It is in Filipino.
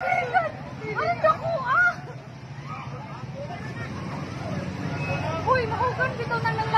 Ah! Uy, mahugan dito nang nanglakay. Uy, ah!